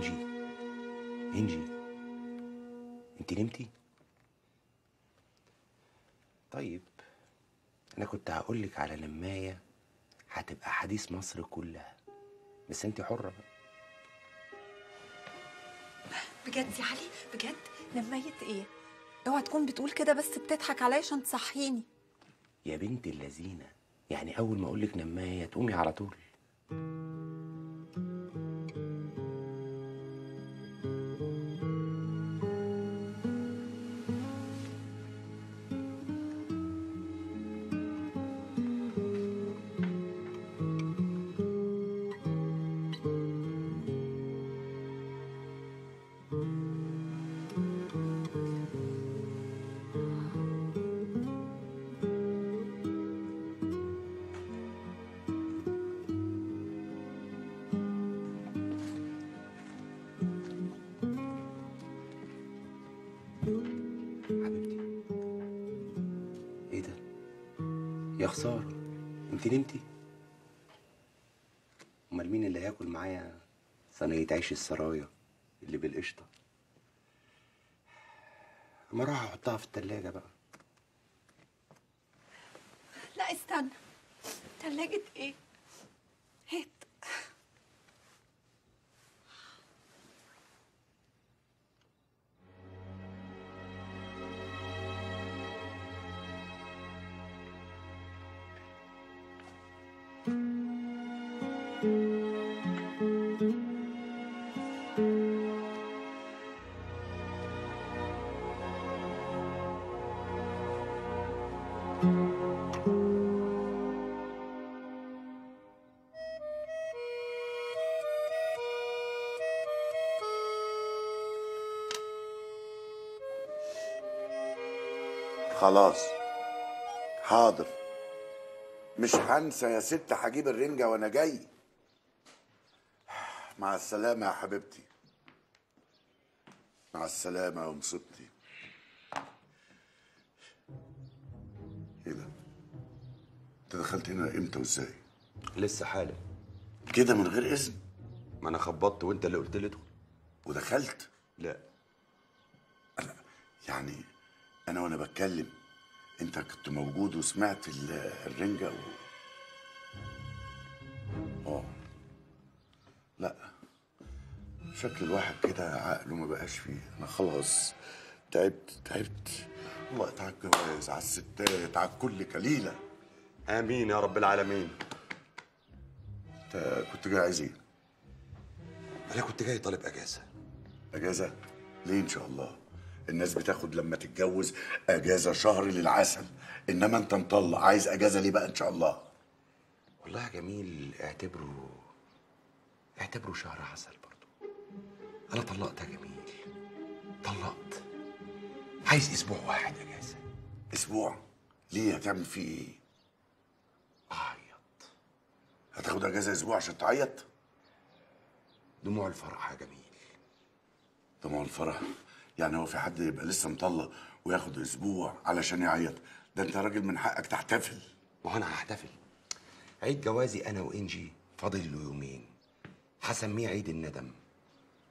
إنجي. إنجي. أنت نمتي؟ طيب أنا كنت هقولك على نماية هتبقى حديث مصر كلها بس أنت حرة بقى. بجد يا علي؟ بجد؟ نميت إيه؟ اوعى تكون بتقول كده بس بتضحك عليا عشان تصحيني. يا بنت اللذينة يعني أول ما أقولك نماية تقومي على طول. حبيبتي إيه ده؟ يا خسارة. انت نمتي؟ امال مين اللي هياكل معايا صينية عيش السرايا؟ اللي بالقشطة. أما أروح أحطها في التلاجة بقى. لا استنى. تلاجة إيه؟ هات. خلاص. حاضر. مش هنسى يا ست هجيب الرنجة وأنا جاي. مع السلامة يا حبيبتي. مع السلامة يا مصيبتي. دخلت هنا إمتى وازاي؟ لسه حالا. كده من غير إذن؟ ما أنا خبطت وأنت اللي قلت لي ادخل. ودخلت؟ لا. يعني أنا وأنا بتكلم أنت كنت موجود وسمعت ال- الرنجة و... آه. لا. شكل الواحد كده عقله ما بقاش فيه. أنا خلاص تعبت تعبت. الله على الجواز على الستات على كل كليلة. آمين يا رب العالمين انت كنت جاي عايز إيه؟ أنا كنت جاي طالب أجازة أجازة؟ ليه إن شاء الله؟ الناس بتاخد لما تتجوز أجازة شهر للعسل إنما أنت مطلع عايز أجازة ليه بقى إن شاء الله؟ والله يا جميل اعتبره اعتبره شهر عسل برضو أنا طلقت يا جميل طلقت عايز أسبوع واحد أجازة أسبوع ليه هتعمل فيه إيه؟ هتاخد اجازة أسبوع عشان تعيط؟ دموع الفرح يا جميل. دموع الفرح؟ يعني هو في حد يبقى لسه مطلق وياخد أسبوع علشان يعيط؟ ده انت راجل من حقك تحتفل. ما أنا هحتفل. عيد جوازي أنا وانجي فاضل له يومين. هسميه عيد الندم.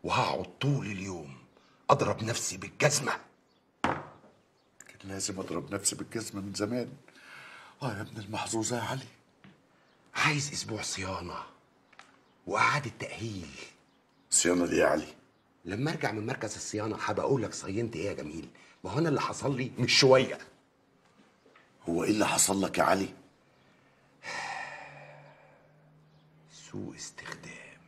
وهقعد طول اليوم اضرب نفسي بالجزمة. كان لازم اضرب نفسي بالجزمة من زمان. آه يا ابن المحظوظة يا علي. عايز أسبوع صيانة. واعاده تاهيل صيانة ليه يا علي؟ لما أرجع من مركز الصيانة هبقى أقول لك صينت إيه يا جميل. ما هو أنا اللي حصل لي مش شوية. هو إيه اللي حصل لك يا علي؟ سوء استخدام.